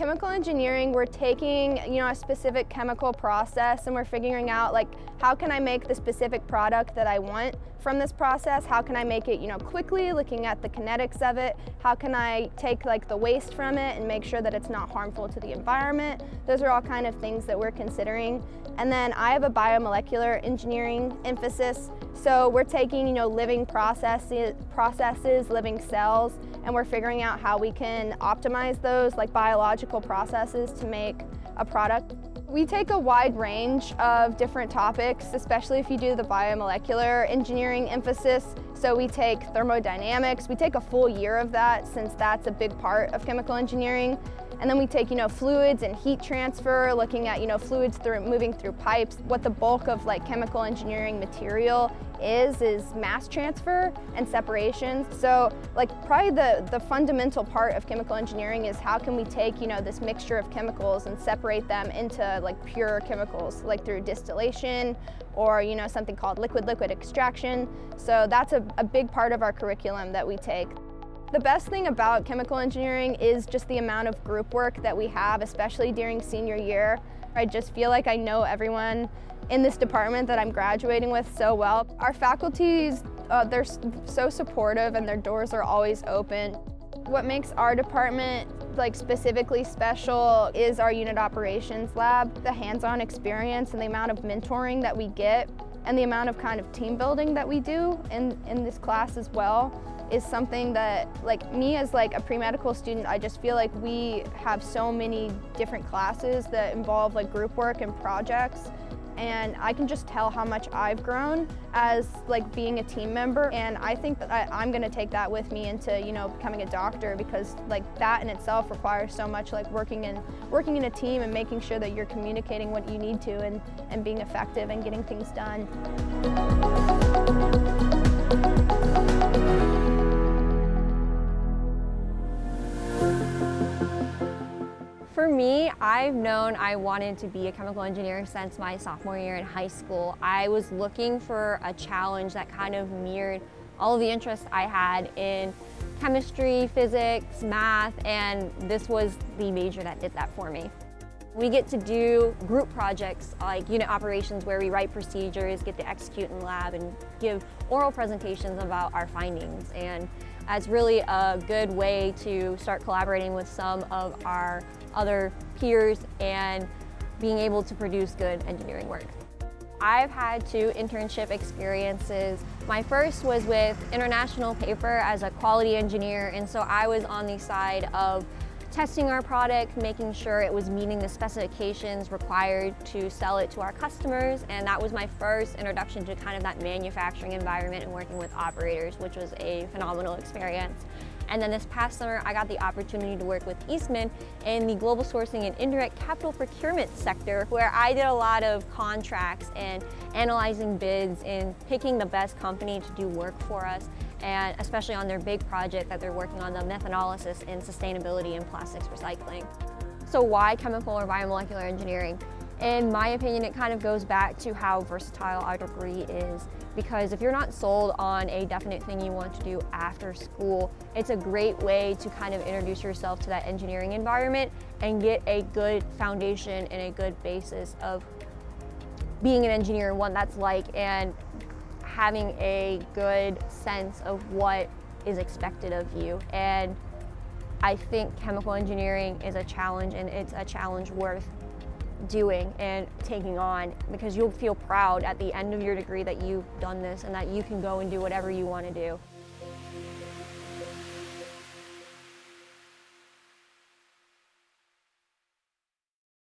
chemical engineering, we're taking, you know, a specific chemical process and we're figuring out like how can I make the specific product that I want from this process? How can I make it, you know, quickly, looking at the kinetics of it? How can I take like the waste from it and make sure that it's not harmful to the environment? Those are all kind of things that we're considering. And then I have a biomolecular engineering emphasis. So we're taking, you know, living processes, processes, living cells, and we're figuring out how we can optimize those like biological processes to make a product. We take a wide range of different topics, especially if you do the biomolecular engineering emphasis. So we take thermodynamics, we take a full year of that since that's a big part of chemical engineering. And then we take, you know, fluids and heat transfer, looking at, you know, fluids through moving through pipes. What the bulk of like chemical engineering material is, is mass transfer and separation. So like probably the, the fundamental part of chemical engineering is how can we take, you know, this mixture of chemicals and separate them into like pure chemicals, like through distillation or, you know, something called liquid-liquid extraction. So that's a, a big part of our curriculum that we take. The best thing about chemical engineering is just the amount of group work that we have, especially during senior year. I just feel like I know everyone in this department that I'm graduating with so well. Our faculties, uh, they're so supportive and their doors are always open. What makes our department like specifically special is our unit operations lab, the hands-on experience and the amount of mentoring that we get and the amount of kind of team building that we do in, in this class as well is something that like me as like a pre-medical student I just feel like we have so many different classes that involve like group work and projects and I can just tell how much I've grown as like being a team member and I think that I, am gonna take that with me into you know becoming a doctor because like that in itself requires so much like working in working in a team and making sure that you're communicating what you need to and, and being effective and getting things done. Me, I've known I wanted to be a chemical engineer since my sophomore year in high school. I was looking for a challenge that kind of mirrored all of the interests I had in chemistry, physics, math, and this was the major that did that for me. We get to do group projects like unit operations where we write procedures, get to execute in lab, and give oral presentations about our findings. And that's really a good way to start collaborating with some of our other peers and being able to produce good engineering work. I've had two internship experiences. My first was with International Paper as a quality engineer, and so I was on the side of testing our product, making sure it was meeting the specifications required to sell it to our customers, and that was my first introduction to kind of that manufacturing environment and working with operators, which was a phenomenal experience. And then this past summer, I got the opportunity to work with Eastman in the global sourcing and indirect capital procurement sector, where I did a lot of contracts and analyzing bids and picking the best company to do work for us, and especially on their big project that they're working on, the methanolysis and sustainability in plastics recycling. So why chemical or biomolecular engineering? In my opinion, it kind of goes back to how versatile our degree is because if you're not sold on a definite thing you want to do after school, it's a great way to kind of introduce yourself to that engineering environment and get a good foundation and a good basis of being an engineer and what that's like and having a good sense of what is expected of you. And I think chemical engineering is a challenge and it's a challenge worth doing and taking on because you'll feel proud at the end of your degree that you've done this and that you can go and do whatever you want to do.